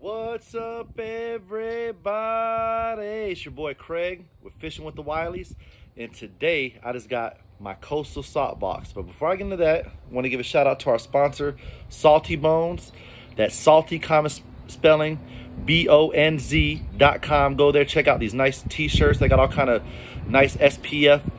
What's up, everybody? It's your boy Craig with Fishing with the Wileys, and today I just got my coastal salt box. But before I get into that, I want to give a shout out to our sponsor, Salty Bonz. That salty common spelling, B-O-N-Z dot com. Go there, check out these nice t-shirts. They got all kind of nice SPF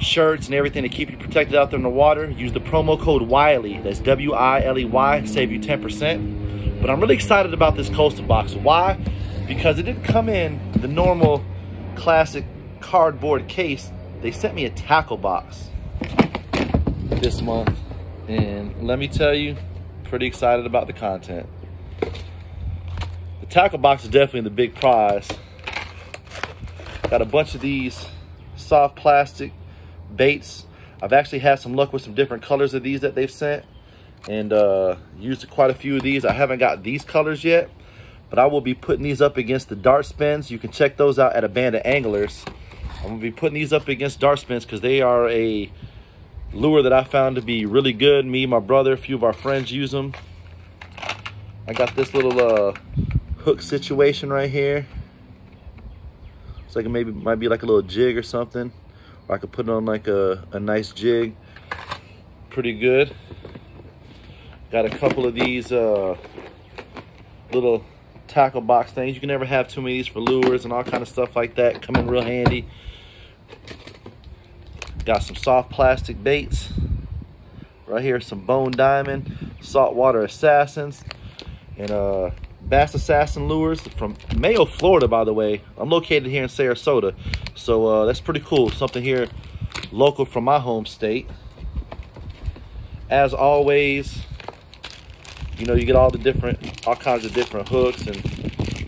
shirts and everything to keep you protected out there in the water. Use the promo code Wiley. That's W-I-L-E-Y. Save you 10%. But I'm really excited about this coastal box. Why? Because it didn't come in the normal classic cardboard case. They sent me a tackle box this month. And let me tell you, pretty excited about the content. The tackle box is definitely the big prize. Got a bunch of these soft plastic baits. I've actually had some luck with some different colors of these that they've sent and uh, used quite a few of these. I haven't got these colors yet, but I will be putting these up against the dart spins. You can check those out at a band of anglers. I'm gonna be putting these up against dart spins because they are a lure that I found to be really good. Me, my brother, a few of our friends use them. I got this little uh, hook situation right here. It's like it maybe might be like a little jig or something. Or I could put it on like a, a nice jig. Pretty good. Got a couple of these uh, little tackle box things. You can never have too many of these for lures and all kind of stuff like that. Come in real handy. Got some soft plastic baits. Right here, some bone diamond, saltwater assassins, and uh, bass assassin lures from Mayo, Florida, by the way. I'm located here in Sarasota. So uh, that's pretty cool. Something here local from my home state. As always, you know, you get all the different, all kinds of different hooks and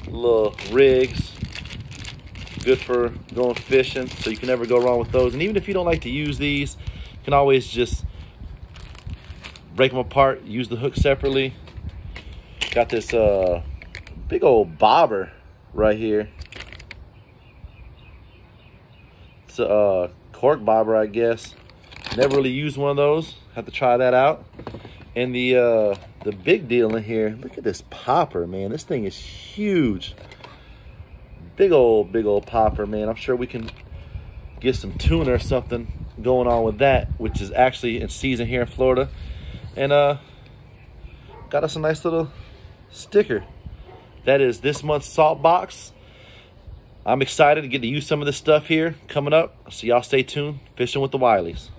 little rigs. Good for going fishing, so you can never go wrong with those. And even if you don't like to use these, you can always just break them apart, use the hook separately. Got this uh, big old bobber right here. It's a uh, cork bobber, I guess. Never really used one of those. Have to try that out. And the uh, the big deal in here, look at this popper, man. This thing is huge. Big old, big old popper, man. I'm sure we can get some tuna or something going on with that, which is actually in season here in Florida. And uh, got us a nice little sticker. That is this month's salt box. I'm excited to get to use some of this stuff here coming up. So y'all stay tuned. Fishing with the Wileys.